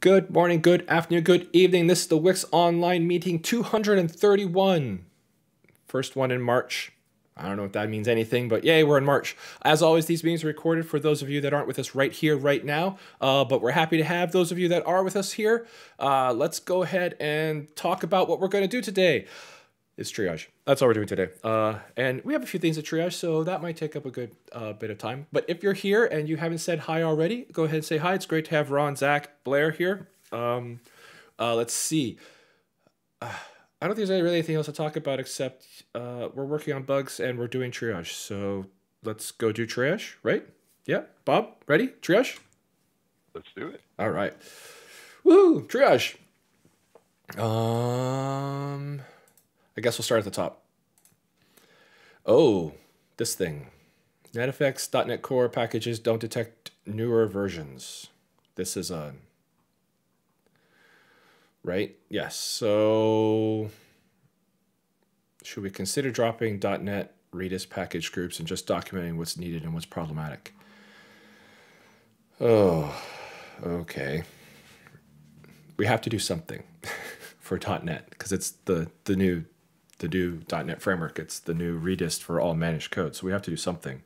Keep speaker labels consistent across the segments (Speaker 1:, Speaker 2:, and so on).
Speaker 1: Good morning, good afternoon, good evening. This is the Wix Online meeting 231. First one in March. I don't know if that means anything, but yay, we're in March. As always, these meetings are recorded for those of you that aren't with us right here, right now. Uh, but we're happy to have those of you that are with us here. Uh, let's go ahead and talk about what we're going to do today. It's triage. That's all we're doing today. Uh, and we have a few things to triage, so that might take up a good uh, bit of time. But if you're here and you haven't said hi already, go ahead and say hi. It's great to have Ron, Zach, Blair here. Um, uh, let's see. Uh, I don't think there's really anything else to talk about except uh, we're working on bugs and we're doing triage. So let's go do triage, right? Yeah, Bob, ready? Triage?
Speaker 2: Let's do it.
Speaker 1: All right. Woo, triage. Um, I guess we'll start at the top. Oh, this thing. NetFX.NET Core packages don't detect newer versions. This is a right? Yes. So should we consider dropping .NET redist package groups and just documenting what's needed and what's problematic? Oh, okay. We have to do something for .NET because it's the the new the new .NET framework. It's the new redist for all managed code. So we have to do something.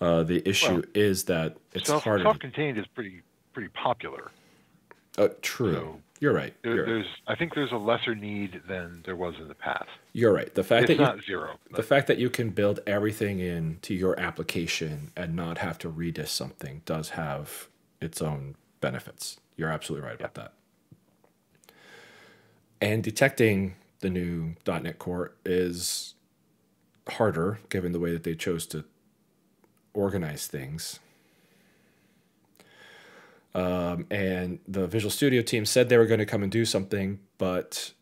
Speaker 1: Uh, the issue well, is that it's
Speaker 2: self,
Speaker 1: harder.
Speaker 2: Self-contained is pretty pretty popular.
Speaker 1: Uh, true. So you're right.
Speaker 2: There,
Speaker 1: You're
Speaker 2: there's, I think there's a lesser need than there was in the past.
Speaker 1: You're right. The fact
Speaker 2: it's
Speaker 1: that
Speaker 2: not
Speaker 1: you,
Speaker 2: zero.
Speaker 1: The fact that you can build everything into your application and not have to redist something does have its own benefits. You're absolutely right about that. And detecting the new .NET Core is harder given the way that they chose to organize things um, and the Visual Studio team said they were going to come and do something, but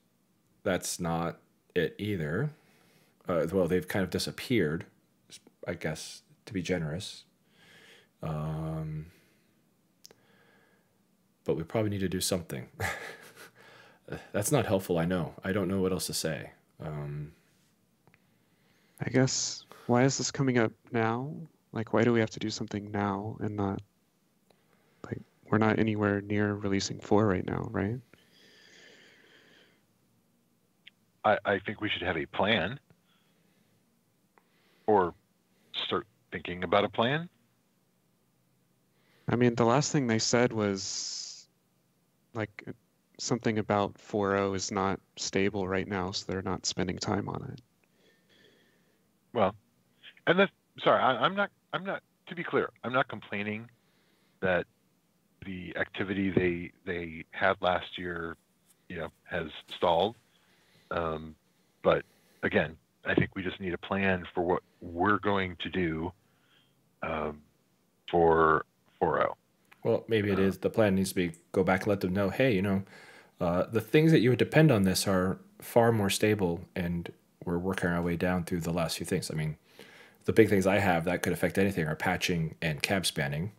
Speaker 1: that's not it either. Uh, well, they've kind of disappeared, I guess, to be generous. Um, but we probably need to do something. that's not helpful, I know. I don't know what else to say. Um,
Speaker 3: I guess, why is this coming up now? Like, why do we have to do something now and not like we're not anywhere near releasing four right now, right?
Speaker 2: I, I think we should have a plan or start thinking about a plan.
Speaker 3: I mean, the last thing they said was like something about 4.0 is not stable right now, so they're not spending time on it.
Speaker 2: Well, and the sorry, I, I'm not. I'm not. To be clear, I'm not complaining that the activity they they had last year, you know, has stalled. Um, but again, I think we just need a plan for what we're going to do um, for 4.0.
Speaker 1: Well, maybe it uh, is. The plan needs to be go back and let them know, hey, you know, uh, the things that you would depend on this are far more stable, and we're working our way down through the last few things. I mean, the big things I have that could affect anything are patching and cab spanning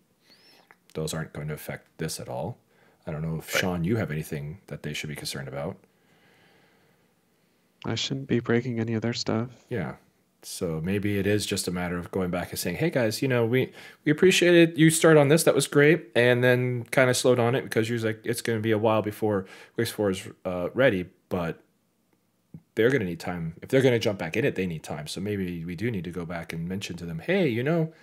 Speaker 1: those aren't going to affect this at all. I don't know if right. Sean, you have anything that they should be concerned about.
Speaker 3: I shouldn't be breaking any of their stuff.
Speaker 1: Yeah. So maybe it is just a matter of going back and saying, "Hey guys, you know, we we appreciated you start on this. That was great," and then kind of slowed on it because you're like, it's going to be a while before Wix Four is uh, ready. But they're going to need time. If they're going to jump back in it, they need time. So maybe we do need to go back and mention to them, "Hey, you know,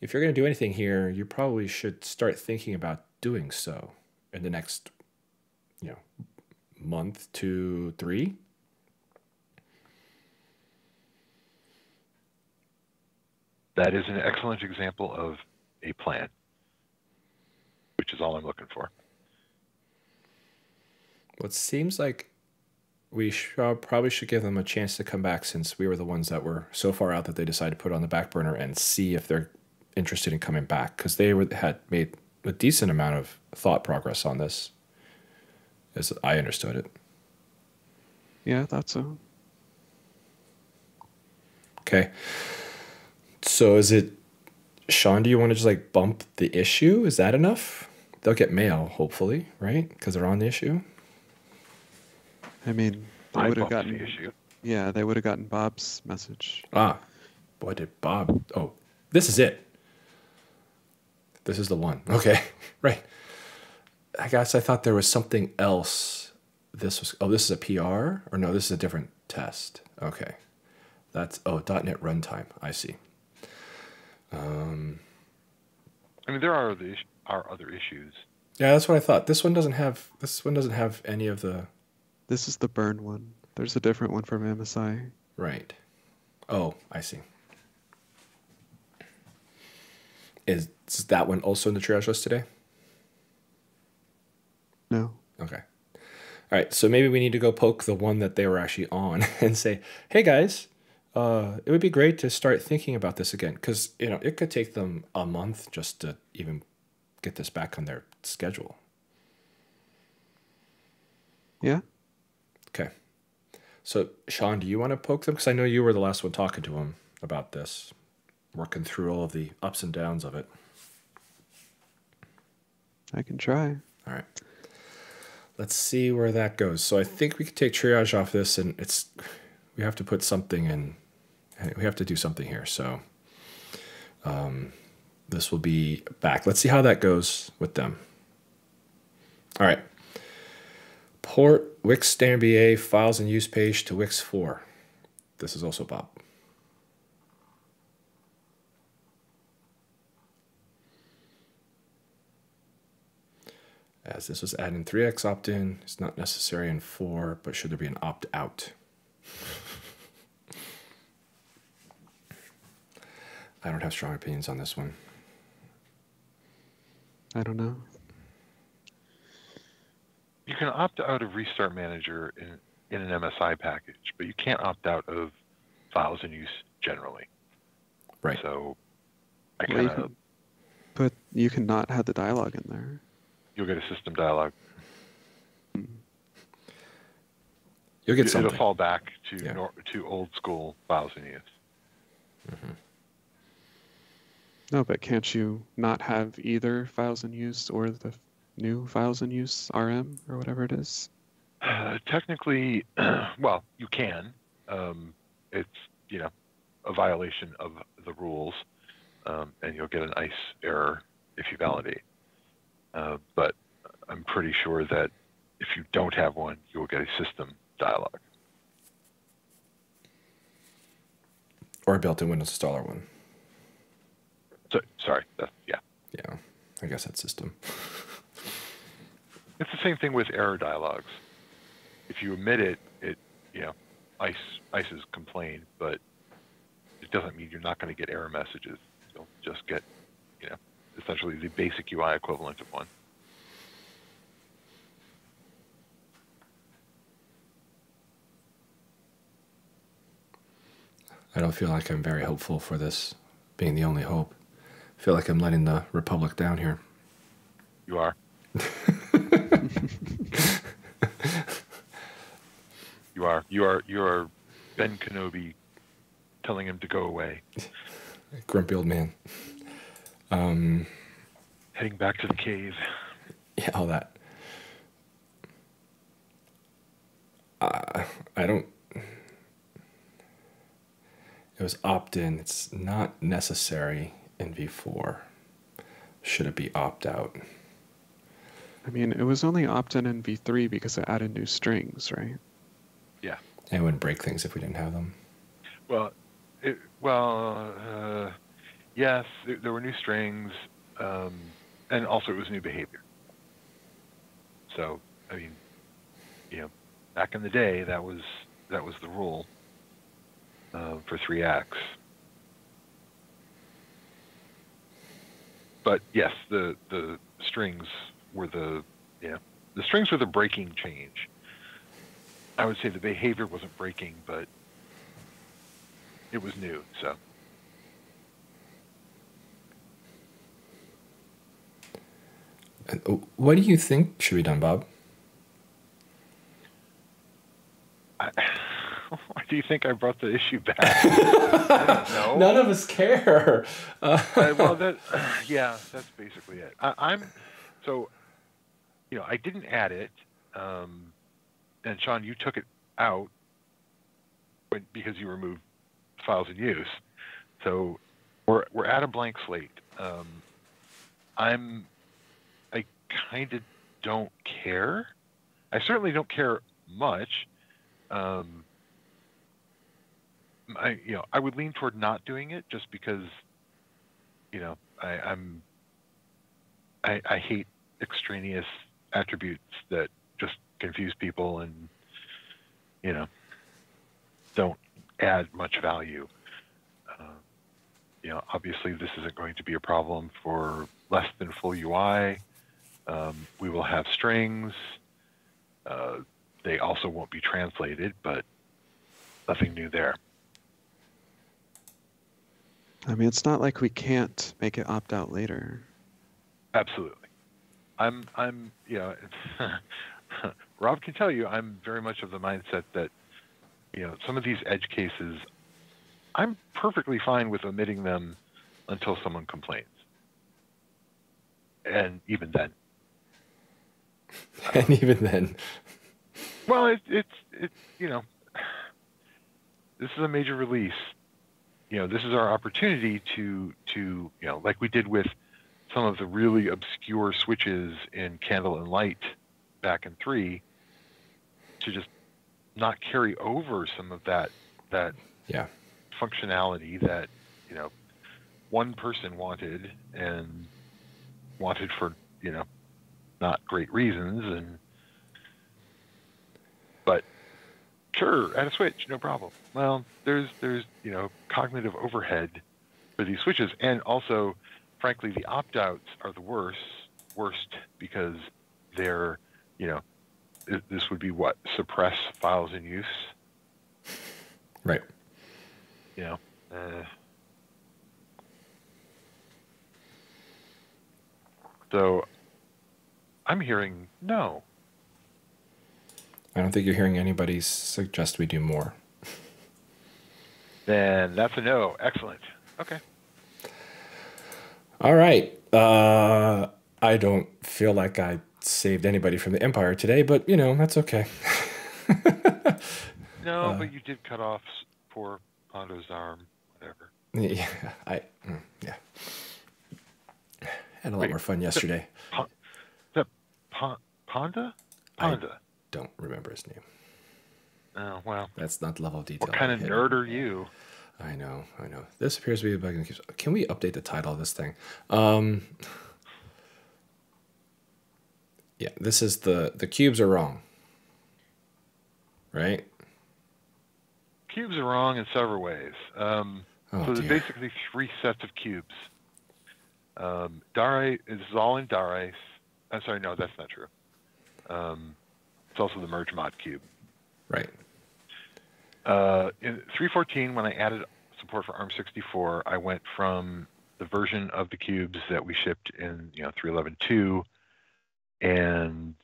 Speaker 1: if you're going to do anything here, you probably should start thinking about doing so in the next, you know, month two, three.
Speaker 2: That is an excellent example of a plan, which is all I'm looking for.
Speaker 1: Well, it seems like we should, probably should give them a chance to come back since we were the ones that were so far out that they decided to put on the back burner and see if they're interested in coming back because they were, had made a decent amount of thought progress on this, as I understood it.
Speaker 3: Yeah, I thought so.
Speaker 1: Okay. So is it, Sean? Do you want to just like bump the issue? Is that enough? They'll get mail, hopefully, right? Because they're on the issue.
Speaker 3: I mean, they would have gotten
Speaker 2: the issue.
Speaker 3: Yeah, they would have gotten Bob's message.
Speaker 1: Ah, boy, did Bob? Oh, this is it. This is the one. Okay, right. I guess I thought there was something else. This was oh, this is a PR or no? This is a different test. Okay, that's oh .NET Runtime. I see. Um,
Speaker 2: I mean, there are the are other issues.
Speaker 1: Yeah, that's what I thought. This one doesn't have this one doesn't have any of the
Speaker 3: This is the burn one. There's a different one from MSI.
Speaker 1: right. Oh, I see. Is is that one also in the triage list today?
Speaker 3: No.
Speaker 1: Okay. All right. So maybe we need to go poke the one that they were actually on and say, "Hey guys, uh, it would be great to start thinking about this again because you know it could take them a month just to even get this back on their schedule."
Speaker 3: Yeah.
Speaker 1: Okay. So Sean, do you want to poke them? Because I know you were the last one talking to them about this, working through all of the ups and downs of it.
Speaker 3: I can try.
Speaker 1: All right. Let's see where that goes. So I think we could take triage off this, and it's we have to put something in. We have to do something here. So um, this will be back. Let's see how that goes with them. All right. Port Wix standard BA files and use page to Wix 4. This is also Bob. As this was added in 3x opt in, it's not necessary in 4, but should there be an opt I don't have strong opinions on this one.
Speaker 3: I don't know.
Speaker 2: You can opt out of Restart Manager in, in an MSI package, but you can't opt out of files in use generally.
Speaker 1: Right.
Speaker 2: So I
Speaker 3: Well, you
Speaker 2: kind of
Speaker 3: can put you can not have the dialogue in there.
Speaker 2: you'll get a system dialog.
Speaker 1: You'll get
Speaker 2: It-
Speaker 1: something.
Speaker 2: It'll fall back to
Speaker 1: Yeah.
Speaker 2: nor, to old school files in use. Mm-hmm.
Speaker 3: No, but can't you not have either files in use or the new files in use RM or whatever it is?
Speaker 2: Uh, technically, well, you can. Um, it's you know a violation of the rules, um, and you'll get an ICE error if you validate. Uh, but I'm pretty sure that if you don't have one, you'll get a system dialog.
Speaker 1: or a built in Windows installer one.
Speaker 2: So sorry, that's, yeah,
Speaker 1: Yeah, I guess that's system.
Speaker 2: it's the same thing with error dialogs. If you omit it, it you know ICE ICEs complain, but it doesn't mean you're not going to get error messages. You'll just get you know essentially the basic UI equivalent of one.
Speaker 1: I don't feel like I'm very hopeful for this being the only hope. I feel like I'm letting the Republic down here.
Speaker 2: You are. you are. You are. You are Ben Kenobi telling him to go away,
Speaker 1: Grumpy old man. Um,
Speaker 2: heading back to the cave.
Speaker 1: yeah, all that. Uh, I don't. It was opt in. It's not necessary in V4. Should it be opt out?
Speaker 3: I mean, it was only opt-in in v3 because it added new strings, right?
Speaker 2: Yeah.
Speaker 1: And it wouldn't break things if we didn't have them.
Speaker 2: Well, it, well, uh, yes, there, there were new strings, um, and also it was new behavior. So, I mean, you know, back in the day, that was that was the rule uh, for 3x. But yes, the the strings were the yeah the strings were the breaking change. I would say the behavior wasn't breaking, but it was new. So
Speaker 1: uh, What do you think should be done, Bob?
Speaker 2: I, why do you think I brought the issue back? I don't know.
Speaker 1: None of us care. Uh,
Speaker 2: Uh, well, that yeah, that's basically it. I, I'm so you know I didn't add it, um, and Sean, you took it out when, because you removed files in use. So we're we're at a blank slate. Um, I'm I kind of don't care. I certainly don't care much. Um, I you know I would lean toward not doing it just because you know I, I'm I, I hate extraneous attributes that just confuse people and you know don't add much value. Uh, you know, obviously this isn't going to be a problem for less than full UI. Um, we will have strings. Uh, they also won't be translated, but nothing new there.
Speaker 3: I mean, it's not like we can't make it opt out later.
Speaker 2: Absolutely. I'm, I'm, you know, Rob can tell you I'm very much of the mindset that, you know, some of these edge cases, I'm perfectly fine with omitting them until someone complains. And even then.
Speaker 1: and even then.
Speaker 2: Well, it, it's, it's, you know, this is a major release. You know, this is our opportunity to, to, you know, like we did with some of the really obscure switches in Candle and Light back in three, to just not carry over some of that that
Speaker 1: yeah.
Speaker 2: functionality that you know one person wanted and wanted for you know not great reasons and but sure add a switch no problem. Well there's there's you know cognitive overhead for these switches and also frankly the opt-outs are the worst worst because they're you know this would be what suppress files in use?
Speaker 1: Right.
Speaker 2: You know uh, so i'm hearing no
Speaker 1: i don't think you're hearing anybody suggest we do more
Speaker 2: then that's a no excellent okay
Speaker 1: all right uh, i don't feel like i saved anybody from the Empire today, but you know that's okay.
Speaker 2: no, uh, but you did cut off poor Pondo's arm. Whatever.
Speaker 1: Yeah, I mm, yeah had a lot Wait, more fun yesterday.
Speaker 2: The, the Ponda? Ponda? I
Speaker 1: don't remember his name.
Speaker 2: Oh well,
Speaker 1: that's not the level of detail.
Speaker 2: What kind of nerd are you?
Speaker 1: I know, I know. This appears to be a bug in the cubes. Can we update the title of this thing? Um, yeah, this is the the cubes are wrong. Right?
Speaker 2: Cubes are wrong in several ways. Um, oh, so there's dear. basically three sets of cubes. Um, Dare is all in Dare. I'm sorry, no, that's not true. Um, also the merge mod cube.
Speaker 1: Right.
Speaker 2: Uh, in 314, when I added support for ARM64, I went from the version of the cubes that we shipped in you know 311.2 and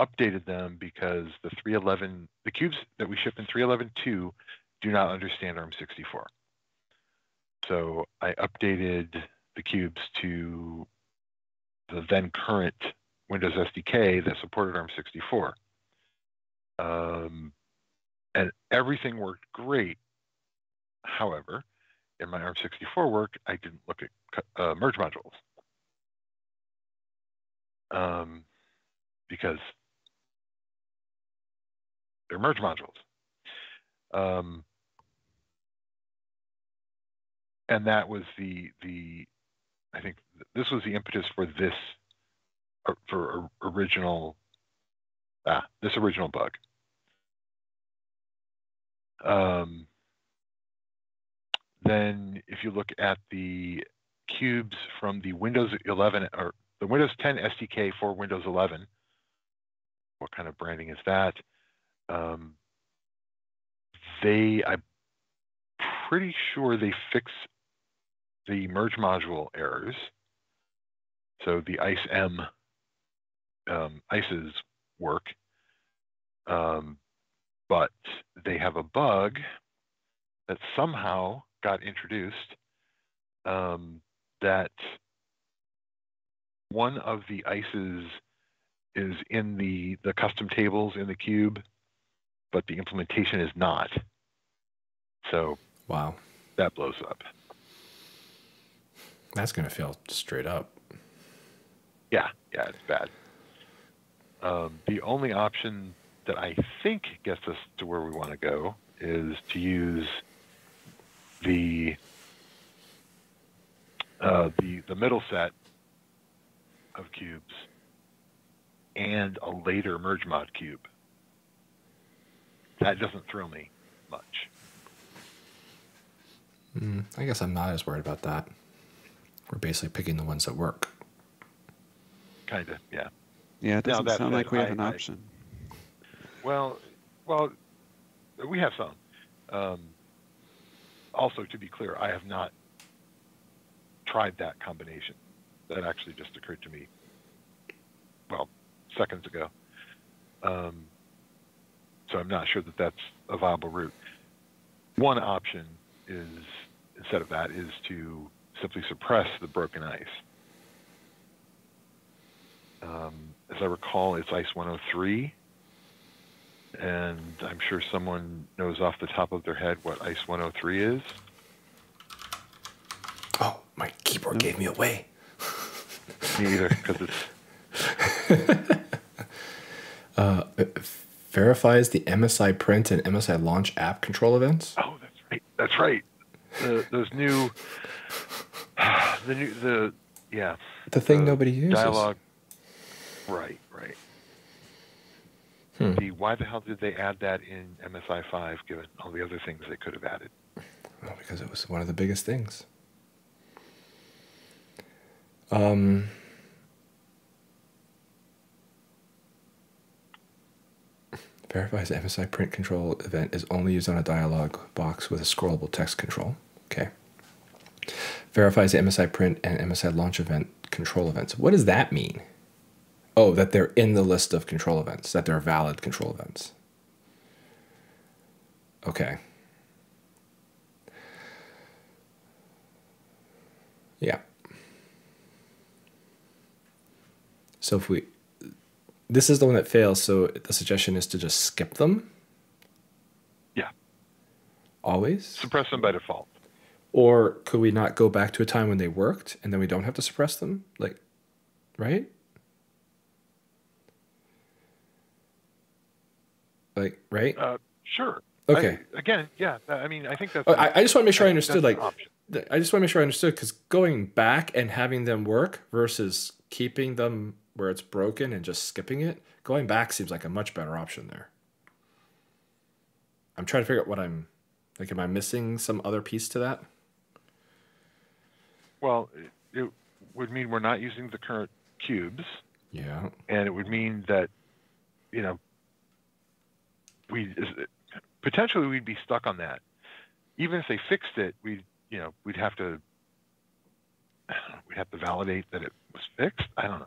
Speaker 2: updated them because the 311 the cubes that we ship in 311.2 do not understand ARM64. So I updated the cubes to the then current Windows SDK that supported ARM64. Um, and everything worked great. However, in my ARM64 work, I didn't look at uh, merge modules um, because they're merge modules. Um, and that was the the I think this was the impetus for this for original ah, this original bug. Um, then if you look at the cubes from the Windows 11 or the Windows 10 SDK for Windows 11. What kind of branding is that? Um, they, I'm pretty sure they fix the merge module errors. So the ICE M um, ICEs work, um, but they have a bug that somehow got introduced um, that one of the ices is in the, the custom tables in the cube, but the implementation is not. So
Speaker 1: wow,
Speaker 2: that blows up.
Speaker 1: That's gonna fail straight up.
Speaker 2: Yeah, yeah, it's bad. Um, the only option that I think gets us to where we want to go is to use the uh, the the middle set of cubes and a later merge mod cube. That doesn't thrill me much.
Speaker 1: Mm, I guess I'm not as worried about that. We're basically picking the ones that work.
Speaker 2: Kind of, yeah.
Speaker 3: Yeah, it doesn't
Speaker 2: that
Speaker 3: sound
Speaker 2: said,
Speaker 3: like we have
Speaker 2: I-
Speaker 3: an
Speaker 2: I-
Speaker 3: option.
Speaker 2: Well, well, we have some. Um, also, to be clear, I have not tried that combination. That actually just occurred to me, well, seconds ago. Um, so I'm not sure that that's a viable route. One option is, instead of that, is to simply suppress the broken ice. Um, as I recall, it's ice 103 and I'm sure someone knows off the top of their head what ICE 103 is.
Speaker 1: Oh, my keyboard gave me away.
Speaker 2: Me either, because it's
Speaker 1: Uh, it verifies the MSI print and MSI launch app control events.
Speaker 2: oh, that's right, that's right. The, those new, the new, the yeah,
Speaker 1: The thing
Speaker 2: the
Speaker 1: nobody uses.
Speaker 2: dialogue. Right, right.
Speaker 1: Hmm.
Speaker 2: Why the hell did they add that in MSI 5 given all the other things they could have added?
Speaker 1: Well, because it was one of the biggest things. Um, verifies MSI print control event is only used on a dialog box with a scrollable text control. Okay. Verifies the MSI print and MSI launch event control events. What does that mean? Oh, that they're in the list of control events, that they're valid control events. Okay. Yeah. So if we, this is the one that fails. So the suggestion is to just skip them.
Speaker 2: Yeah.
Speaker 1: Always.
Speaker 2: Suppress them by default.
Speaker 1: Or could we not go back to a time when they worked and then we don't have to suppress them? Like, right? Like, right?
Speaker 2: Uh, sure.
Speaker 1: Okay.
Speaker 2: I, again, yeah. I mean, I think that's.
Speaker 1: Oh, I, I just want to make sure I
Speaker 2: that's
Speaker 1: understood. Like, I just want to make sure I understood because going back and having them work versus keeping them where it's broken and just skipping it, going back seems like a much better option there. I'm trying to figure out what I'm like. Am I missing some other piece to that?
Speaker 2: Well, it, it would mean we're not using the current cubes,
Speaker 1: Yeah.
Speaker 2: and it would mean that, you know, we potentially we'd be stuck on that. Even if they fixed it, we, you know, we'd have to, we'd have to validate that it was fixed. I don't know.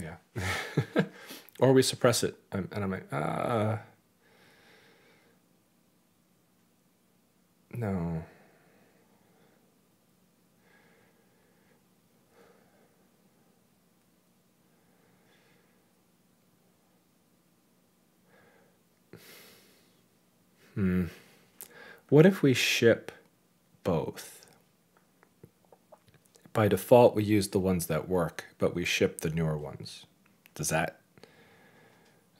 Speaker 1: Yeah. or we suppress it. And I'm like, uh. No. Hmm. What if we ship both? By default, we use the ones that work, but we ship the newer ones. Does that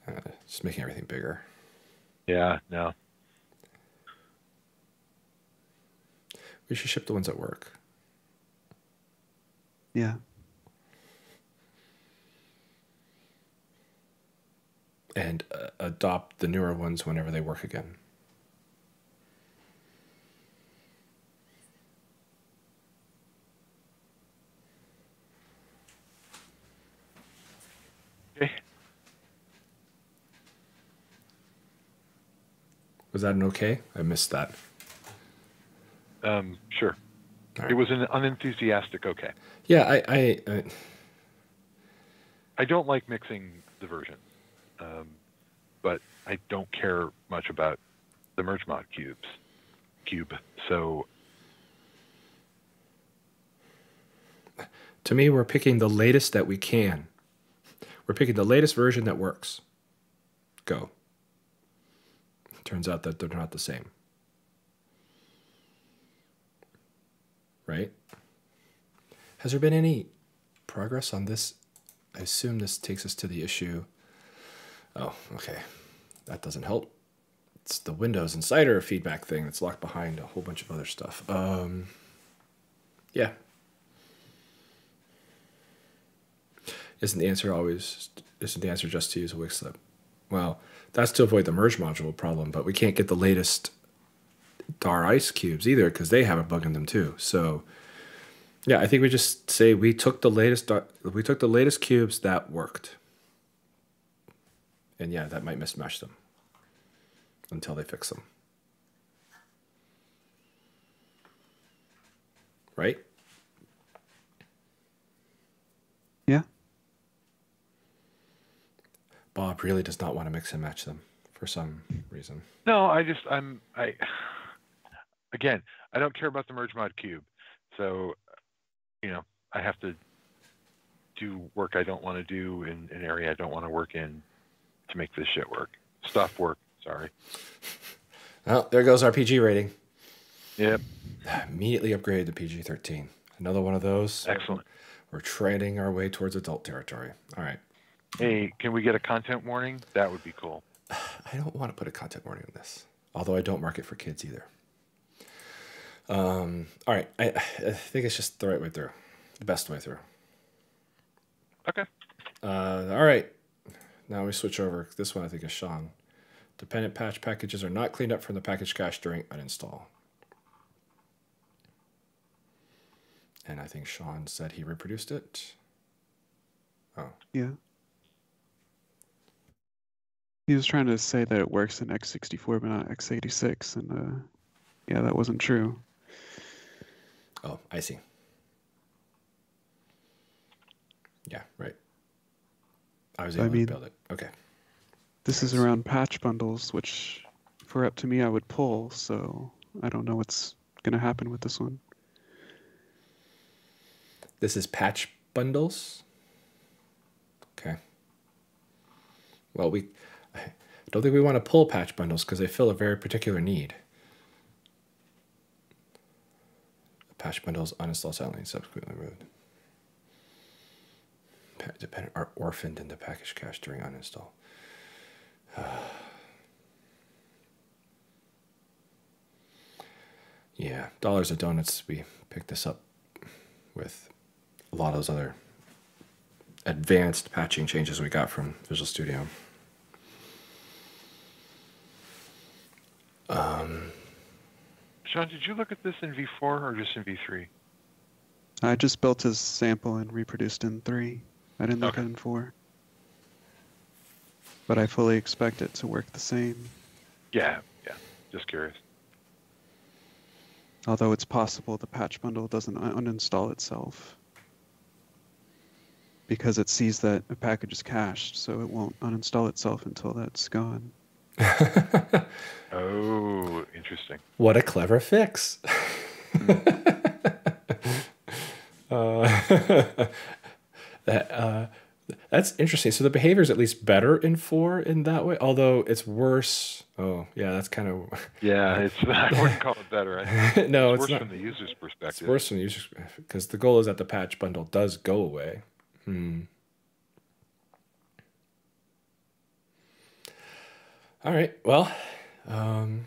Speaker 1: uh, just making everything bigger?
Speaker 2: Yeah, no.
Speaker 1: We should ship the ones that work.
Speaker 3: Yeah.
Speaker 1: and uh, adopt the newer ones whenever they work again.
Speaker 2: Okay.
Speaker 1: Was that an okay? I missed that.
Speaker 2: Um, sure.
Speaker 1: All
Speaker 2: It was an unenthusiastic okay.
Speaker 1: Yeah, I, I, I
Speaker 2: I don't like mixing the version, um, but I don't care much about the merge mod cubes. Cube. So
Speaker 1: to me, we're picking the latest that we can. We're picking the latest version that works. Go. Turns out that they're not the same. Right? Has there been any progress on this? I assume this takes us to the issue. Oh, okay. That doesn't help. It's the Windows Insider feedback thing that's locked behind a whole bunch of other stuff. Um, yeah. Isn't the answer always, isn't the answer just to use a Wixlib? Well, that's to avoid the merge module problem, but we can't get the latest DAR ice cubes either because they have a bug in them too. So, yeah, I think we just say we took the latest we took the latest cubes that worked, and yeah, that might mismatch them until they fix them. Right? Bob really does not want to mix and match them for some reason.
Speaker 2: No, I just I'm I again I don't care about the merge mod cube, so you know I have to do work I don't want to do in an area I don't want to work in to make this shit work. Stuff work. Sorry.
Speaker 1: Well, there goes our PG rating.
Speaker 2: Yep.
Speaker 1: Immediately upgraded to PG 13. Another one of those.
Speaker 2: Excellent.
Speaker 1: We're treading our way towards adult territory. All right.
Speaker 2: Hey, can we get a content warning? That would be cool.
Speaker 1: I don't want to put a content warning on this, although I don't mark it for kids either. Um, all right. I, I think it's just the right way through, the best way through.
Speaker 2: Okay.
Speaker 1: Uh, all right. Now we switch over. This one I think is Sean. Dependent patch packages are not cleaned up from the package cache during uninstall. And I think Sean said he reproduced it. Oh.
Speaker 3: Yeah. He was trying to say that it works in x64 but not x86, and uh, yeah, that wasn't true.
Speaker 1: Oh, I see. Yeah, right. I was
Speaker 3: I
Speaker 1: able
Speaker 3: mean-
Speaker 1: to build it. Okay.
Speaker 3: This is around patch bundles, which, for up to me, I would pull. So I don't know what's gonna happen with this one.
Speaker 1: This is patch bundles. Okay. Well, we I don't think we want to pull patch bundles because they fill a very particular need. Patch bundles uninstall silently and subsequently removed. Dependent are orphaned in the package cache during uninstall. yeah, dollars of donuts. We picked this up with a lot of those other advanced patching changes we got from Visual Studio.
Speaker 2: Um, Sean, did you look at this in V4 or just in V3?
Speaker 3: I just built his sample and reproduced in three. I didn't look
Speaker 2: Okay.
Speaker 3: at it in four. But I fully expect it to work the same.
Speaker 2: Yeah, yeah. Just curious.
Speaker 3: Although it's possible the patch bundle doesn't uninstall itself. Because it sees that a package is cached, so it won't uninstall itself until that's gone.
Speaker 2: Oh, interesting.
Speaker 1: What a clever fix. uh, that, uh, that's interesting. So the behavior is at least better in four in that way, although it's worse. Oh, yeah, that's kind of
Speaker 2: Yeah, it's I wouldn't call it better.
Speaker 1: No,
Speaker 2: it's
Speaker 1: it's,
Speaker 2: worse
Speaker 1: not.
Speaker 2: from the user's
Speaker 1: It's
Speaker 2: perspective.
Speaker 1: worse from the user because the goal is that the patch bundle does go away. Hmm. All right. Well, um,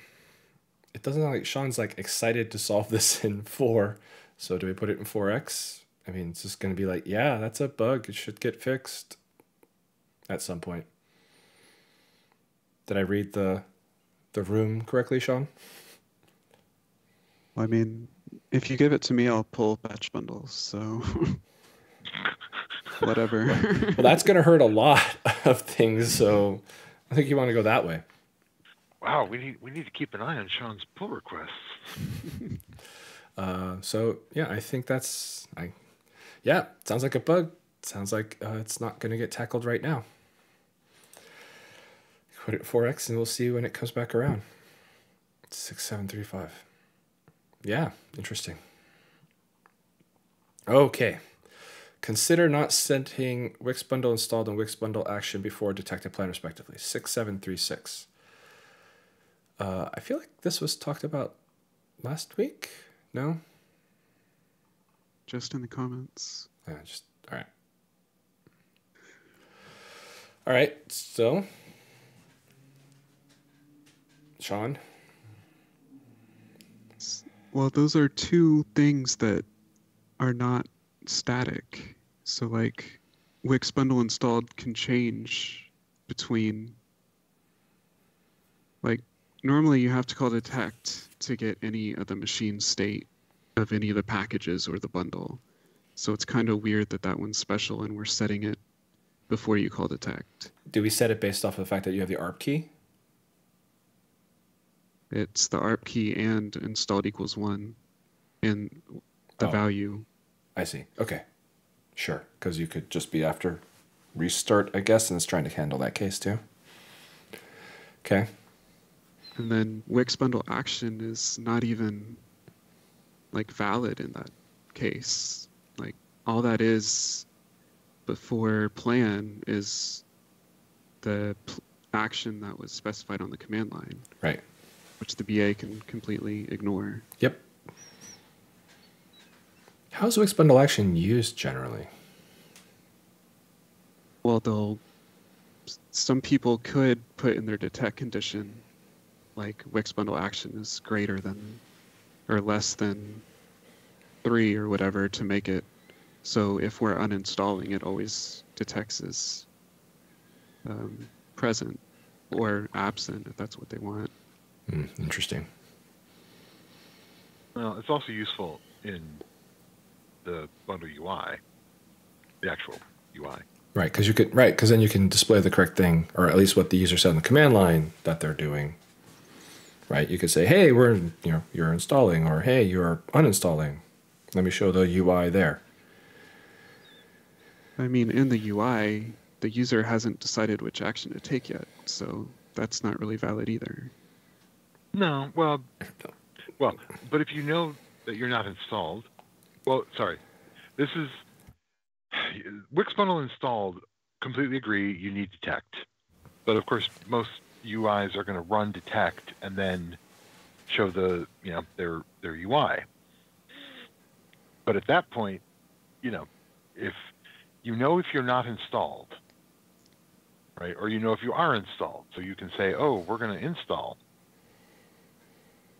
Speaker 1: it doesn't sound like Sean's like excited to solve this in four. So do we put it in four X? I mean, it's just going to be like, yeah, that's a bug. It should get fixed at some point. Did I read the the room correctly, Sean?
Speaker 3: I mean, if you give it to me, I'll pull patch bundles, so. Whatever.
Speaker 1: Well, that's going to hurt a lot of things. So I think you want to go that way.
Speaker 2: Wow, we need we need to keep an eye on Sean's pull requests.
Speaker 1: Uh, so yeah, I think that's I. Yeah, sounds like a bug. Sounds like uh, it's not going to get tackled right now. Put it four x, and we'll see when it comes back around. Six seven three five. Yeah, interesting. Okay. Consider not setting Wix bundle installed and Wix bundle action before detected plan respectively. Six seven three six. Uh, I feel like this was talked about last week. No,
Speaker 3: just in the comments.
Speaker 1: Uh, just all right. All right. So, Sean.
Speaker 3: Well, those are two things that are not static. So, like, Wix bundle installed can change between. Like, normally you have to call detect to get any of the machine state of any of the packages or the bundle. So it's kind of weird that that one's special and we're setting it before you call detect.
Speaker 1: Do we set it based off of the fact that you have the ARP key?
Speaker 3: It's the ARP key and installed equals one and the
Speaker 1: Oh.
Speaker 3: value.
Speaker 1: I see. Okay. Sure. Because you could just be after restart, I guess, and it's trying to handle that case too. Okay.
Speaker 3: And then Wix bundle action is not even like valid in that case. Like all that is before plan is the pl- action that was specified on the command line,
Speaker 1: Right.
Speaker 3: which the BA can completely ignore.
Speaker 1: Yep. How's Wix bundle action used generally?
Speaker 3: Well, they'll some people could put in their detect condition like Wix bundle action is greater than or less than three or whatever to make it so if we're uninstalling it always detects as um, present or absent if that's what they want.
Speaker 1: Hmm, interesting.
Speaker 2: Well, it's also useful in the bundle UI, the actual UI.
Speaker 1: Right, because you could right, because then you can display the correct thing, or at least what the user said in the command line that they're doing. Right, you could say, "Hey, we're you know you're installing," or "Hey, you're uninstalling." Let me show the UI there.
Speaker 3: I mean, in the UI, the user hasn't decided which action to take yet, so that's not really valid either.
Speaker 2: No, well, well, but if you know that you're not installed, well, sorry, this is Wix bundle installed. Completely agree. You need detect, but of course, most UIs are going to run detect and then show the you know their their UI. But at that point, you know, if you know if you're not installed, right, or you know if you are installed, so you can say, oh, we're going to install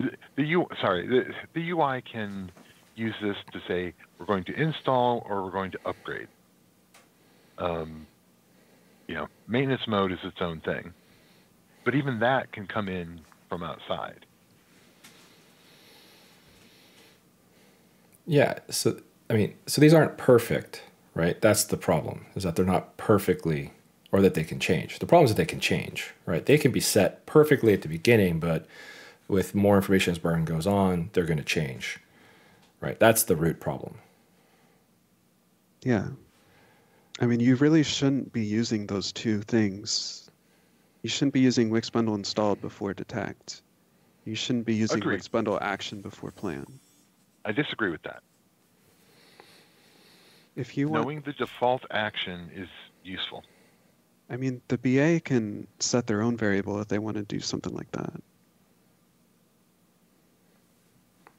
Speaker 2: the, the U sorry the, the UI can use this to say we're going to install or we're going to upgrade. Um, you know, maintenance mode is its own thing, but even that can come in from outside.
Speaker 1: Yeah. So I mean, so these aren't perfect, right? That's the problem. Is that they're not perfectly, or that they can change. The problem is that they can change, right? They can be set perfectly at the beginning, but with more information as burn goes on, they're going to change, right? That's the root problem.
Speaker 3: Yeah. I mean, you really shouldn't be using those two things. You shouldn't be using Wix bundle installed before detect. You shouldn't be using
Speaker 2: Agreed.
Speaker 3: Wix bundle action before plan.
Speaker 2: I disagree with that.
Speaker 3: If you want,
Speaker 2: Knowing the default action is useful.
Speaker 3: I mean, the BA can set their own variable if they want to do something like that.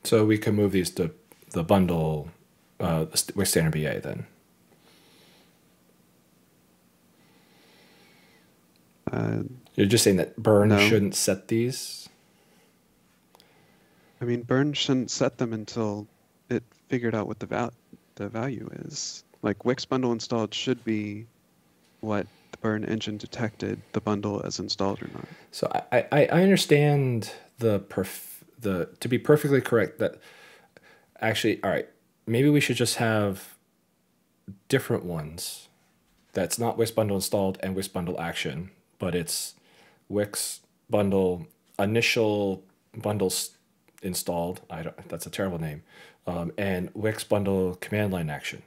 Speaker 1: So we can move these to the bundle uh, with standard BA then.
Speaker 3: Uh,
Speaker 1: You're just saying that burn
Speaker 3: No.
Speaker 1: shouldn't set these.
Speaker 3: I mean, Burn shouldn't set them until it figured out what the val- the value is. Like Wix bundle installed should be what the Burn engine detected the bundle as installed or not.
Speaker 1: So I, I, I understand the perf- the to be perfectly correct that actually all right maybe we should just have different ones that's not Wix bundle installed and Wix bundle action but it's Wix bundle initial bundles installed. I don't that's a terrible name. Um, and Wix bundle command line action.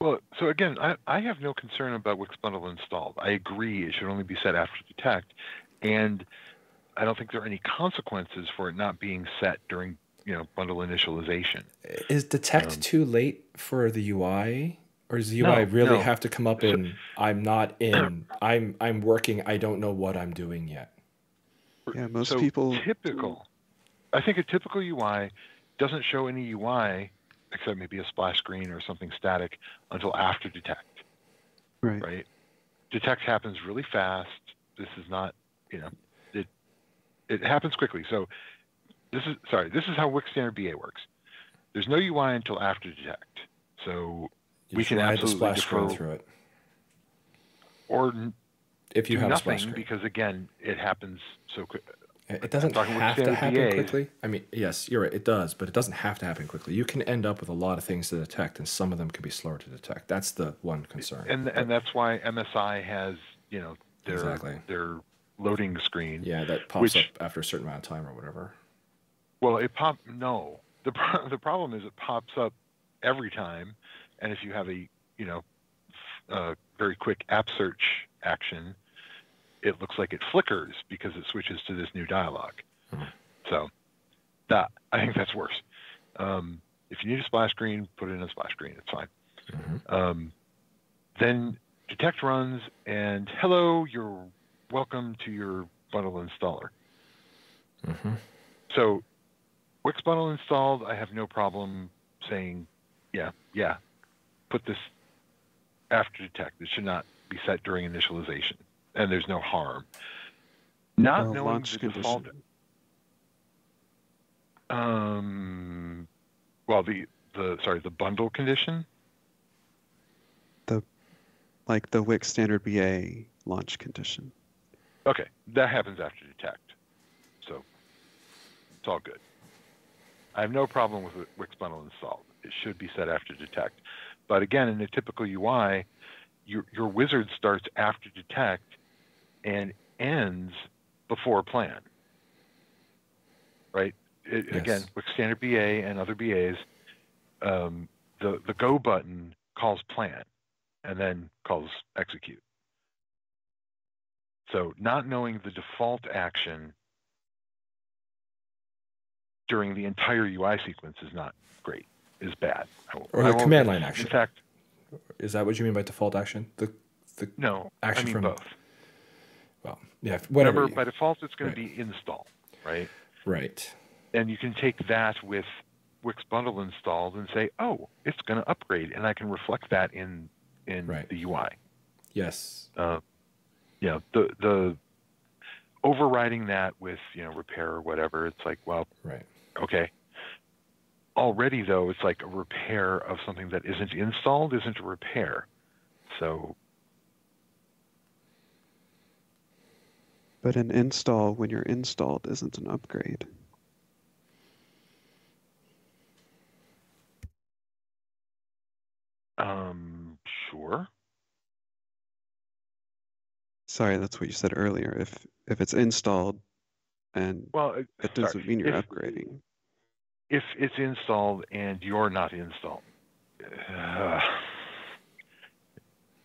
Speaker 2: Well, so again, I, I have no concern about Wix bundle installed. I agree it should only be set after detect, and I don't think there are any consequences for it not being set during you know bundle initialization.
Speaker 1: is detect
Speaker 2: Um,
Speaker 1: too late for the UI or does the
Speaker 2: No,
Speaker 1: UI really
Speaker 2: no.
Speaker 1: have to come up
Speaker 2: So-
Speaker 1: in I'm not in I'm I'm working I don't know what I'm doing yet.
Speaker 3: Yeah, most
Speaker 2: so
Speaker 3: people-
Speaker 2: typical. I think a typical UI doesn't show any UI except maybe a splash screen or something static until after detect,
Speaker 3: Right.
Speaker 2: right? Detect happens really fast. This is not, you know, it it happens quickly. So this is sorry, this is how Wix standard BA works. There's no UI until after detect. So
Speaker 1: You
Speaker 2: We can absolutely
Speaker 1: splash screen
Speaker 2: defer-
Speaker 1: through it
Speaker 2: or
Speaker 1: if you
Speaker 2: do
Speaker 1: have
Speaker 2: nothing because again, it happens so quick.
Speaker 1: It doesn't have to happen
Speaker 2: BAs.
Speaker 1: quickly. I mean, yes, you're right. It does, but it doesn't have to happen quickly. You can end up with a lot of things to detect, and some of them can be slower to detect. That's the one concern.
Speaker 2: And and that's why MSI has, you know, their
Speaker 1: Exactly.
Speaker 2: their loading screen.
Speaker 1: yeah, that pops
Speaker 2: Which-
Speaker 1: up after a certain amount of time or whatever.
Speaker 2: Well, it pop no. The pro- the problem is it pops up every time, and if you have a you know a very quick app search action, it looks like it flickers because it switches to this new dialog.
Speaker 1: Mhm.
Speaker 2: So that I think that's worse. Um, if you need a splash screen, put it in a splash screen. It's fine.
Speaker 1: Mhm.
Speaker 2: Um, then detect runs and hello, you're welcome to your bundle installer.
Speaker 1: hmm
Speaker 2: So Wix bundle installed, I have no problem saying, yeah, yeah, put this after detect. It should not be set during initialization, and there's no harm. Not
Speaker 3: Well,
Speaker 2: knowing the default. Um, well, the the sorry, the bundle condition.
Speaker 3: The, like the Wix standard BA launch condition.
Speaker 2: Okay, that happens after detect, so it's all good. I have no problem with Wi- Wix bundle installed. It should be set after detect, but again, in a typical UI, your your wizard starts after detect and ends before plan. Right? It, Again,
Speaker 1: Yes.
Speaker 2: Wix standard BA and other BAs, um, the the go button calls plan, and then calls execute. So not knowing the default action during the entire UI sequence is not great, is bad. Will-
Speaker 1: Or the command line action.
Speaker 2: In fact,
Speaker 1: Is that what you mean by default action? The the
Speaker 2: no,
Speaker 1: Action
Speaker 2: I mean
Speaker 1: from-
Speaker 2: both.
Speaker 1: well, yeah, whatever.
Speaker 2: Remember, by default, it's going
Speaker 1: Right.
Speaker 2: to be install, right?
Speaker 1: right.
Speaker 2: And you can take that with Wix bundle installed and say, oh, it's going to upgrade, and I can reflect that in in
Speaker 1: Right.
Speaker 2: the UI.
Speaker 1: Yes.
Speaker 2: uh, you know, the the overriding that with you know repair or whatever. It's like, well,
Speaker 1: Right.
Speaker 2: Okay. Already though, it's like a repair of something that isn't installed isn't a repair. So
Speaker 3: But an install when you're installed isn't an upgrade.
Speaker 2: um, sure.
Speaker 3: Sorry, that's what you said earlier. If if it's installed and
Speaker 2: Well, uh,
Speaker 3: that doesn't mean you're
Speaker 2: if,
Speaker 3: upgrading.
Speaker 2: If it's installed and you're not installed. Uh,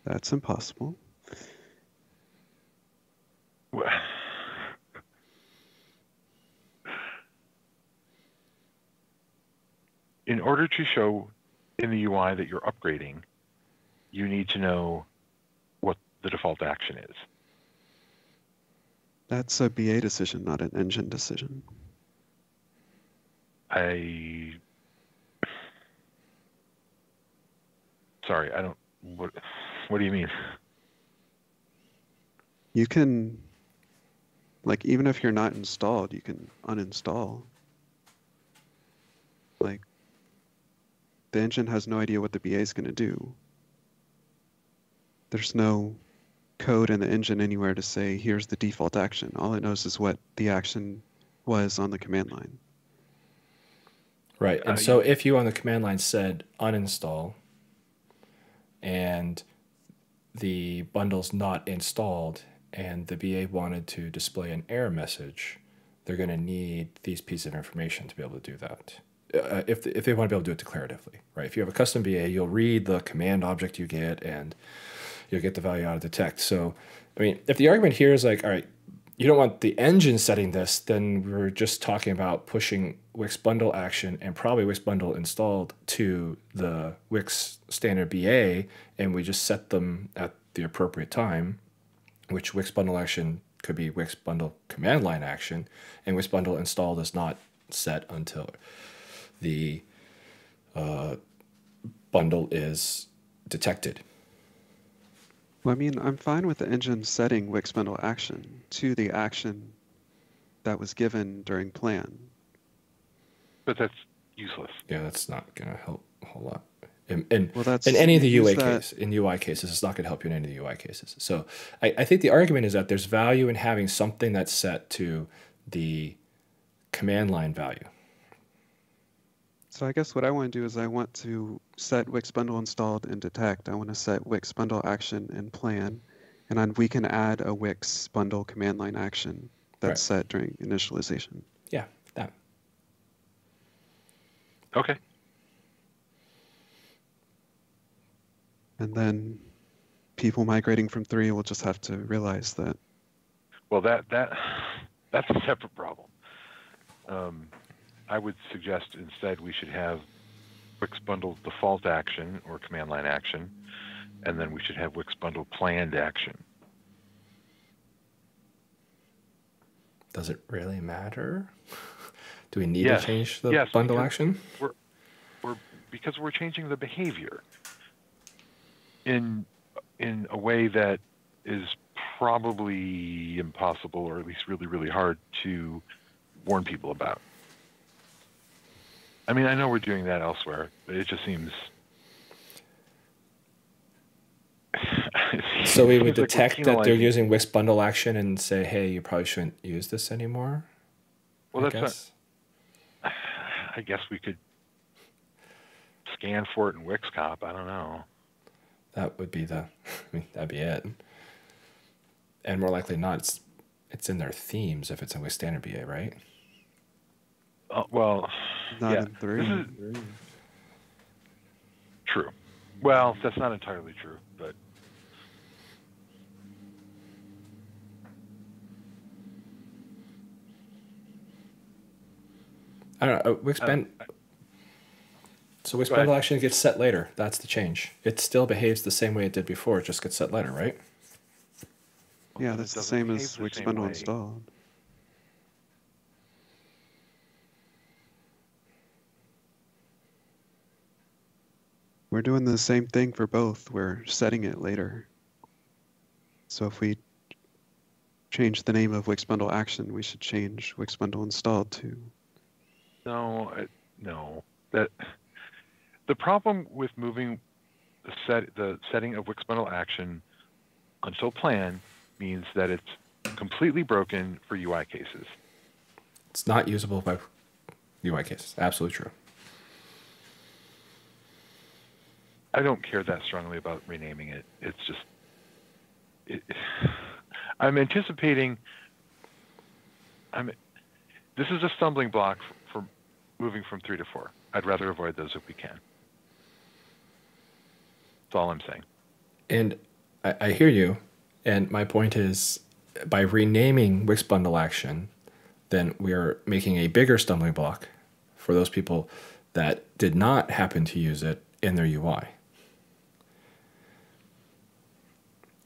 Speaker 3: That's impossible.
Speaker 2: Wha- In order to show in the UI that you're upgrading, you need to know what the default action is.
Speaker 3: That's a BA decision, not an engine decision.
Speaker 2: I sorry, I don't. What What do you mean?
Speaker 3: You can, like, even if you're not installed, you can uninstall. Like, the engine has no idea what the BA is going to do. There's no code in the engine anywhere to say, here's the default action. All it knows is what the action was on the command line.
Speaker 1: Right. And
Speaker 2: Uh,
Speaker 1: so if you on the command line said uninstall and the bundle's not installed and the BA wanted to display an error message, they're going to need these pieces of information to be able to do that. Uh, if, if they want to be able to do it declaratively, right? If you have a custom BA, you'll read the command object you get and you'll get the value out of the text. So, I mean, if the argument here is like, all right, you don't want the engine setting this, then we're just talking about pushing Wix bundle action and probably Wix bundle installed to the Wix standard BA, and we just set them at the appropriate time, which Wix bundle action could be Wix bundle command line action, and Wix bundle installed is not set until the uh, bundle is detected.
Speaker 3: Well, I mean, I'm fine with the engine setting Wix bundle action to the action that was given during plan.
Speaker 2: But that's useless.
Speaker 1: Yeah, that's not going to help a whole lot. In, in,
Speaker 3: Well, that's
Speaker 1: in any of the
Speaker 3: use
Speaker 1: UA
Speaker 3: that-
Speaker 1: case, in UI cases, it's not going to help you in any of the UI cases. So I, I think the argument is that there's value in having something that's set to the command line value.
Speaker 3: So I guess what I want to do is I want to set Wix bundle installed and detect. I want to set Wix bundle action and plan, and then we can add a Wix bundle command line action that's set during initialization.
Speaker 1: Yeah, that.
Speaker 2: Okay.
Speaker 3: And then people migrating from three will just have to realize that
Speaker 2: Well, that that that's a separate problem. Um, I would suggest instead we should have Wix bundle default action or command line action, and then we should have Wix bundle planned action.
Speaker 1: Does it really matter? Do we need
Speaker 2: Yes.
Speaker 1: to change the
Speaker 2: Yes,
Speaker 1: bundle action?
Speaker 2: We're we're because we're changing the behavior in in a way that is probably impossible or at least really really hard to warn people about. I mean, I know we're doing that elsewhere, but it just seems
Speaker 1: So we would
Speaker 2: seems like
Speaker 1: detect that they're using Wix bundle action and say, hey, you probably shouldn't use this anymore.
Speaker 2: Well,
Speaker 1: I
Speaker 2: that's not,
Speaker 1: guess.
Speaker 2: I guess we could scan for it in Wixcop. I don't know.
Speaker 1: That would be the, I mean, that'd be it. And more likely not, it's, it's in their themes if it's in Wix standard BA, right?
Speaker 2: Uh, well,
Speaker 3: not
Speaker 2: yeah,
Speaker 3: in three.
Speaker 2: this is true. Well, that's not entirely true, but
Speaker 1: I don't know. uh, Wix
Speaker 2: Uh,
Speaker 1: bend. So Wix
Speaker 2: go ahead.
Speaker 1: bundle action gets set later. That's the change. It still behaves the same way it did before. It just gets set later, right?
Speaker 3: yeah, that's the same as
Speaker 2: the
Speaker 3: Wix
Speaker 2: same
Speaker 3: bundle installed. We're doing the same thing for both. We're setting it later. So if we change the name of Wix bundle action, we should change Wix bundle installed to
Speaker 2: no, I, no. That the problem with moving the set the setting of Wix bundle action until plan means that it's completely broken for UI cases.
Speaker 1: It's not usable by UI cases. Absolutely true.
Speaker 2: I don't care that strongly about renaming it. It's just, it, I'm anticipating. I'm. This is a stumbling block for, for moving from three to four. I'd rather avoid those if we can. That's all I'm saying.
Speaker 1: And I, I hear you. And my point is by renaming Wix bundle action, then we're making a bigger stumbling block for those people that did not happen to use it in their UI.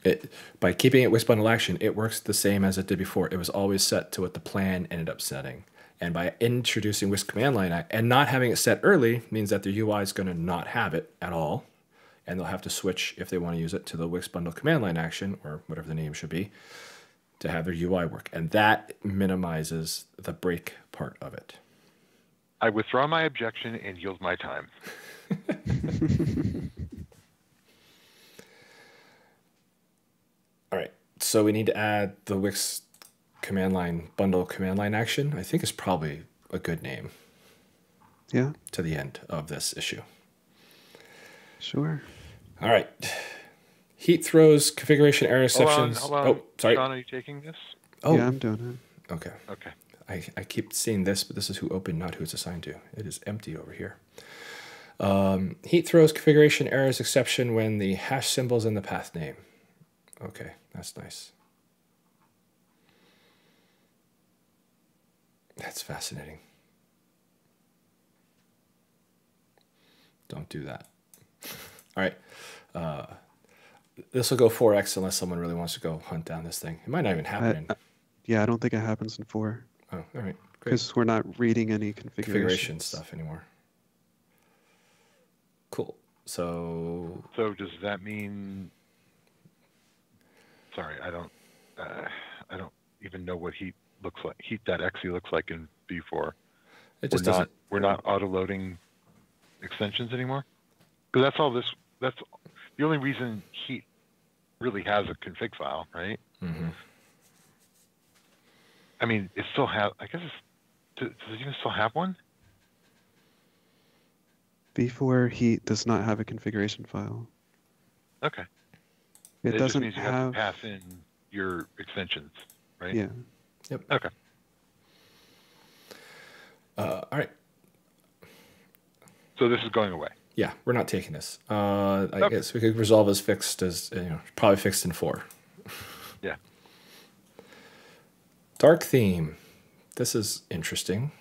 Speaker 1: It, by keeping it Wix bundle action, it works the same as it did before. It was always set to what the plan ended up setting. And by introducing Wix command line and not having it set early means that the UI is going to not have it at all and they'll have to switch if they want to use it to the Wix bundle command line action or whatever the name should be to have their UI work. And that minimizes the break part of it.
Speaker 2: I withdraw my objection and yield my time.
Speaker 1: All right. So we need to add the Wix command line bundle command line action. I think is probably a good name
Speaker 3: yeah,
Speaker 1: to the end of this issue.
Speaker 3: sure.
Speaker 1: All right. Heat throws configuration error
Speaker 2: Hold on,
Speaker 1: exceptions.
Speaker 2: hold on.
Speaker 1: Oh, sorry.
Speaker 2: John, are you taking this?
Speaker 1: Oh,
Speaker 3: Yeah, I'm doing it.
Speaker 1: okay.
Speaker 2: Okay.
Speaker 1: I, I keep seeing this, but this is who opened, not who it's assigned to. It is empty over here. Um, heat throws configuration errors exception when the hash symbol's in the path name. Okay, that's nice. That's fascinating. Don't do that. All right. Uh, this will go 4x unless someone really wants to go hunt down this thing. It might not even happen. in-
Speaker 3: I- Yeah, I don't think it happens in four
Speaker 1: oh, all right. Great.
Speaker 3: because we're not reading any configuration
Speaker 1: configuration stuff anymore. Cool. So
Speaker 2: So does that mean? Sorry, I don't. Uh, I don't even know what heat looks like. Heat that Heat.exe looks like in V4.
Speaker 1: it
Speaker 2: We're
Speaker 1: just
Speaker 2: not.
Speaker 1: doesn't.
Speaker 2: We're not auto loading extensions anymore. Because that's all this. That's the only reason Heat really has a config file, right?
Speaker 1: Mm-hmm.
Speaker 2: I mean, it still have. I guess it's. Does, does it even still have one?
Speaker 3: V4 Heat does not have a configuration file.
Speaker 2: Okay.
Speaker 3: It,
Speaker 2: just
Speaker 3: doesn't
Speaker 2: means you
Speaker 3: have.
Speaker 2: to pass in your extensions, right?
Speaker 3: Yeah. Yep.
Speaker 2: Okay.
Speaker 1: Uh, all right.
Speaker 2: So this is going away.
Speaker 1: Yeah, we're not taking this. Uh, I
Speaker 2: Okay.
Speaker 1: guess we could resolve as fixed as you know, probably fixed in four.
Speaker 2: Yeah.
Speaker 1: Dark theme. This is interesting.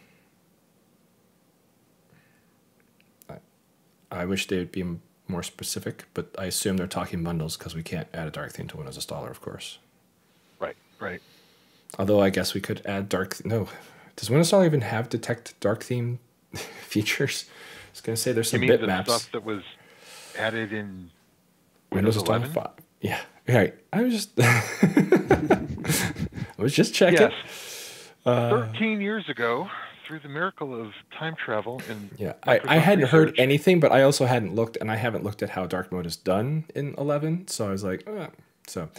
Speaker 1: I, I wish they'd be m- more specific, but I assume they're talking bundles because we can't add a dark theme to Windows installer, of course.
Speaker 2: Right. Right.
Speaker 1: Although I guess we could add dark. No, does Windows installer even have detect dark theme features? I was gonna say there's some
Speaker 2: mean the
Speaker 1: bitmaps.
Speaker 2: stuff that was added in
Speaker 1: Windows,
Speaker 2: Windows
Speaker 1: installer five. Yeah. Right. I was just. I was just checking.
Speaker 2: Yes.
Speaker 1: Uh,
Speaker 2: 13 years ago, through the miracle of time travel and
Speaker 1: Yeah, I, I hadn't heard anything, but I also hadn't looked, and I haven't looked at how dark mode is done in 11. So I was like, "Ah." so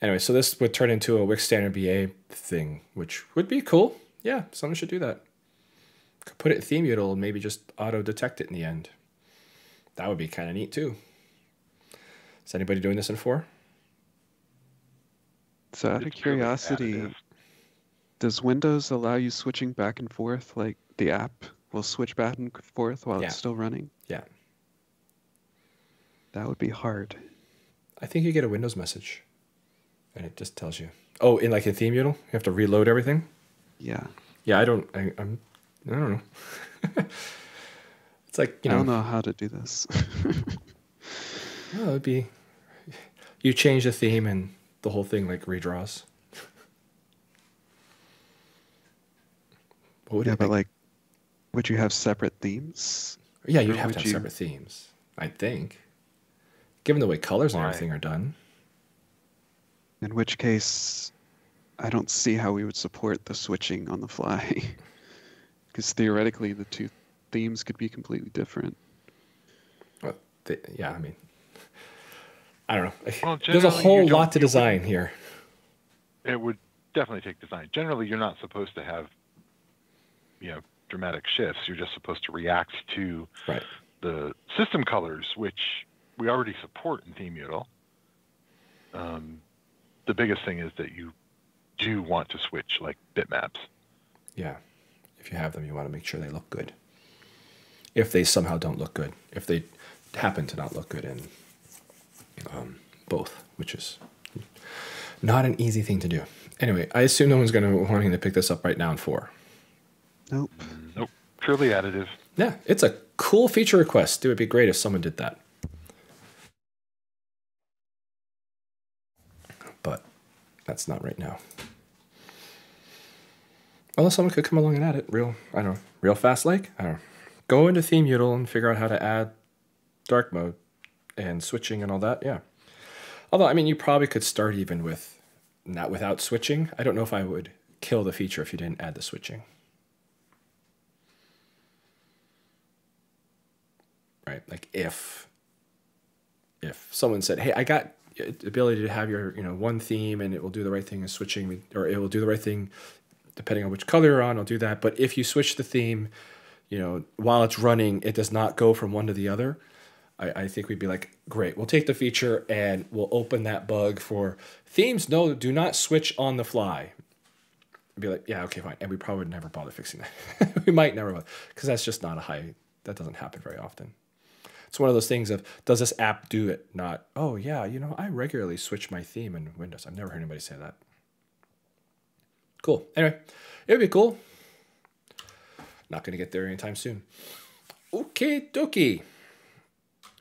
Speaker 1: anyway, so this would turn into a Wix standard BA thing, which would be cool. Yeah, someone should do that. Could put it in ThemeUtil and maybe just auto detect it in the end. That would be kind of neat too. Is anybody doing this in four?
Speaker 3: So out of curiosity,
Speaker 2: additive.
Speaker 3: Does Windows allow you switching back and forth? Like the app will switch back and forth while
Speaker 1: Yeah.
Speaker 3: it's still running?
Speaker 1: Yeah,
Speaker 3: That would be hard.
Speaker 1: I think you get a Windows message, and it just tells you. Oh, in like in ThemeUtil, you have to reload everything.
Speaker 3: Yeah.
Speaker 1: Yeah, I don't. I, I'm. I don't know. it's like you know.
Speaker 3: I don't know how to do this.
Speaker 1: Well, it'd be. You change the theme and the whole thing like redraws. What would
Speaker 3: yeah, but like, would you have separate themes?
Speaker 1: yeah, you'd have
Speaker 3: would
Speaker 1: to have
Speaker 3: you-
Speaker 1: separate themes. I think, given the way colors and everything are done.
Speaker 3: In which case, I don't see how we would support the switching on the fly. Because theoretically, the two themes could be completely different.
Speaker 1: Well, th- yeah, I mean, I don't know.
Speaker 2: Well,
Speaker 1: There's a whole lot to
Speaker 2: you
Speaker 1: design here.
Speaker 2: It would definitely take design. Generally, you're not supposed to have, you know, dramatic shifts. You're just supposed to react to
Speaker 1: Right.
Speaker 2: the system colors, which we already support in ThemeUtil. Um, the biggest thing is that you do want to switch like bitmaps.
Speaker 1: Yeah. If you have them, you want to make sure they look good. If they somehow don't look good, if they happen to not look good in um, both, which is not an easy thing to do. Anyway, I assume no one's going to wanting to pick this up right now in four.
Speaker 3: Nope.
Speaker 2: Nope, purely additive.
Speaker 1: Yeah, it's a cool feature request. It would be great if someone did that. But that's not right now. Unless someone could come along and add it real, I don't know, real fast like, I don't know. Go into theme ThemeUtil and figure out how to add dark mode and switching and all that, yeah. Although, I mean, you probably could start even with not without switching. I don't know if I would kill the feature if you didn't add the switching. Right? Like if if someone said, "Hey, I got the ability to have your you know one theme and it will do the right thing in switching, or it will do the right thing depending on which color you're on, I'll do that. But if you switch the theme, you know, while it's running, it does not go from one to the other." I, I think we'd be like, great, we'll take the feature and we'll open that bug for themes. No, do not switch on the fly. Be like, yeah, okay, fine. And we probably would never bother fixing that. we might never, because that's just not a high, that doesn't happen very often. It's one of those things of does this app do it? Not oh yeah, you know I regularly switch my theme in Windows. I've never heard anybody say that. Cool. Anyway, it would be cool. Not gonna get there anytime soon. Okay, dokie.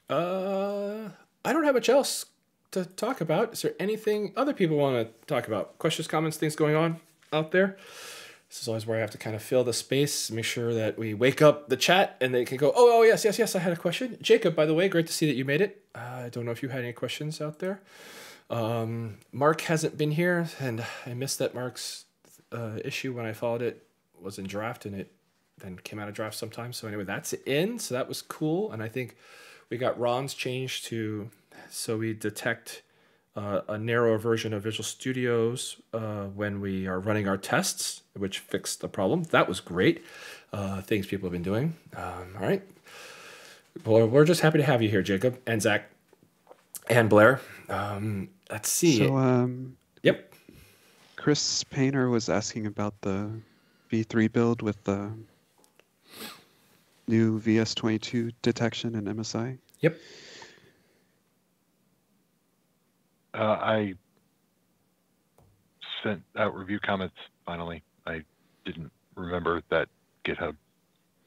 Speaker 1: Uh, I don't have much else to talk about. Is there anything other people want to talk about? Questions, comments, things going on out there? This is always where I have to kind of fill the space, make sure that we wake up the chat and they can go, oh, oh, yes, yes, yes, I had a question. Jacob, by the way, great to see that you made it. Uh, I don't know if you had any questions out there. Um, Mark hasn't been here, and I missed that Mark's uh, issue when I followed it was in draft, and it then came out of draft sometime. So anyway, that's in. So that was cool, and I think we got Ron's changed to so we detect uh, a narrower version of Visual Studios uh, when we are running our tests, which fixed the problem. That was great. Uh, things people have been doing. Um, all right. Well, we're just happy to have you here, Jacob and Zach and Blair. Um, let's see.
Speaker 3: So, um,
Speaker 1: yep.
Speaker 3: Chris Painter was asking about the V3 build with the new VS22 detection and MSI.
Speaker 1: Yep.
Speaker 2: Uh, I sent out review comments finally. I didn't remember that GitHub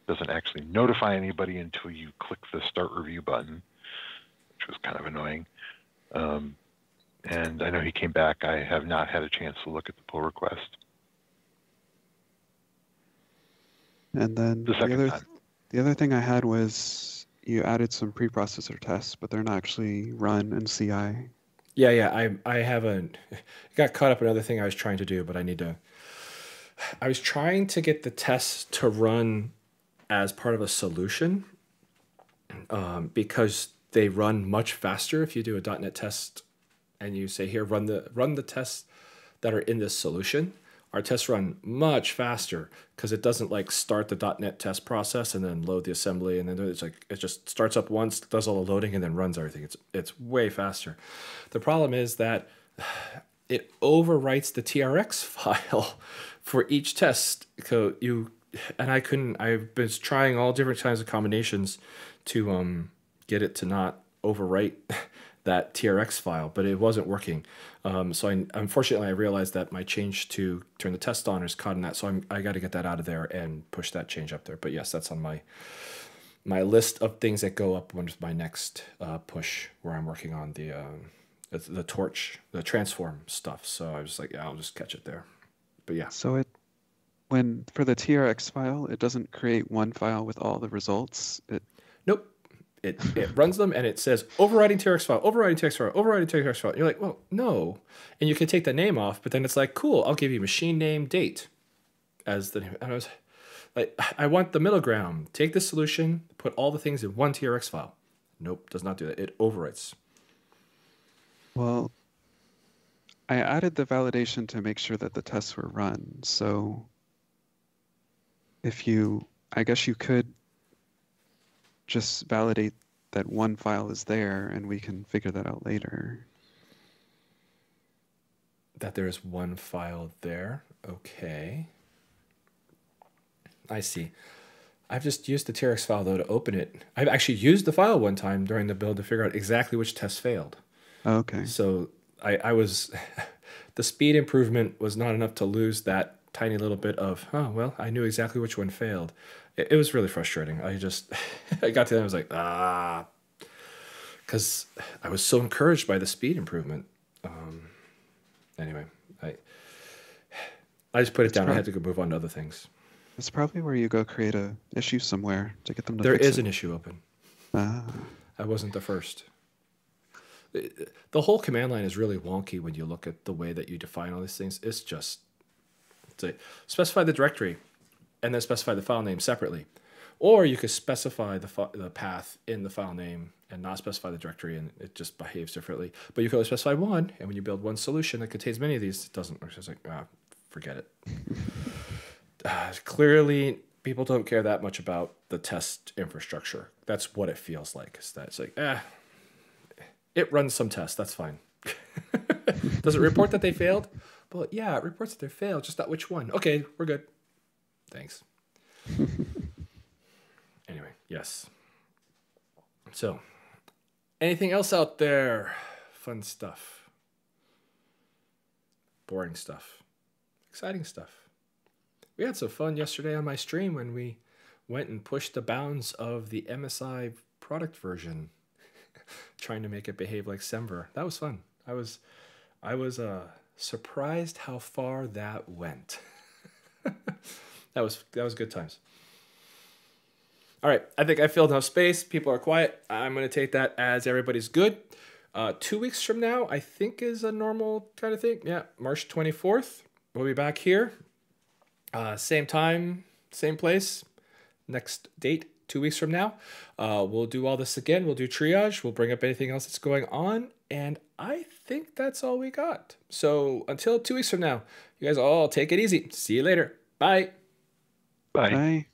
Speaker 2: doesn't actually notify anybody until you click the start review button, which was kind of annoying. Um, and I know he came back. I have not had a chance to look at the pull request.
Speaker 3: And then
Speaker 2: The
Speaker 3: the,
Speaker 2: second
Speaker 3: other the other thing I had was you added some preprocessor tests, but they're not actually run in CI.
Speaker 1: Yeah, yeah. I I haven't got caught up in another thing I was trying to do, but I need to. I was trying to get the tests to run as part of a solution, um, because they run much faster if you do a .NET test, and you say here run the run the tests that are in this solution. Our tests run much faster because it doesn't like start the .NET test process and then load the assembly and then it's like it just starts up once, does all the loading and then runs everything. It's it's way faster. The problem is that it overwrites the TRX file for each test. So you and I couldn't. I've been trying all different kinds of combinations to um get it to not overwrite that TRX file, but it wasn't working. Um, so I, unfortunately, I realized that my change to turn the test on is caught in that. So I'm, I got to get that out of there and push that change up there. But yes, that's on my my list of things that go up with my next uh, push, where I'm working on the um, the, the torch, the transform stuff. So I was like, yeah, I'll just catch it there. But yeah,
Speaker 3: So it when for the TRX file, it doesn't create one file with all the results. It
Speaker 1: Nope. It, it runs them and it says overriding TRX file, overriding TRX file, overriding TRX file. You're like, well, no. And you can take the name off, but then it's like, cool, I'll give you machine name date as the name. And I was like, I want the middle ground. Take this solution, put all the things in one TRX file. Nope, does not do that. It overwrites.
Speaker 3: well, I added the validation to make sure that the tests were run. So if you, I guess you could just validate that one file is there and we can figure that out later.
Speaker 1: That there is one file there. Okay. I see. I've just used the TRX file though to open it. I've actually used the file one time during the build to figure out exactly which test failed.
Speaker 3: Okay.
Speaker 1: So I, I was, the speed improvement was not enough to lose that tiny little bit of, oh, well, I knew exactly which one failed. It, it was really frustrating. I just, I got to that, I was like, ah, because I was so encouraged by the speed improvement. Um, anyway, I, I just put it down. I had to go move on to other things.
Speaker 3: It's probably where you go create a issue somewhere to get them to
Speaker 1: There is
Speaker 3: it.
Speaker 1: an issue open.
Speaker 3: Ah,
Speaker 1: I wasn't the first. The whole command line is really wonky when you look at the way that you define all these things. It's just say specify the directory and then specify the file name separately. Or you could specify the, the path in the file name and not specify the directory and it just behaves differently. But you can only specify one, and when you build one solution that contains many of these, it doesn't work. So it's like, ah, forget it. uh, clearly, people don't care that much about the test infrastructure. That's what it feels like. Is that it's like, ah, it runs some tests. That's fine. Does it report that they failed? Well, yeah, it reports that they failed, just not which one. Okay, we're good. Thanks. anyway, yes. So, anything else out there? Fun stuff. Boring stuff. Exciting stuff. We had some fun yesterday on my stream when we went and pushed the bounds of the MSI product version, trying to make it behave like Semver. That was fun. I was, I was uh, surprised how far that went. that was that was good times. All right, I think I filled enough space. People are quiet. I'm going to take that as everybody's good. Uh, two weeks from now, I think is a normal kind of thing. Yeah, March 24th. We'll be back here. Uh, same time, same place. Next date, two weeks from now. Uh, we'll do all this again. We'll do triage. We'll bring up anything else that's going on. And I think that's all we got. So until two weeks from now, you guys all take it easy. See you later. Bye.
Speaker 2: Bye.
Speaker 3: Bye.